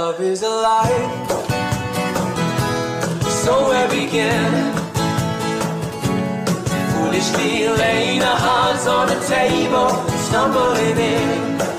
love is alive. So where begin? Foolishly laying our hearts on the table, stumbling in.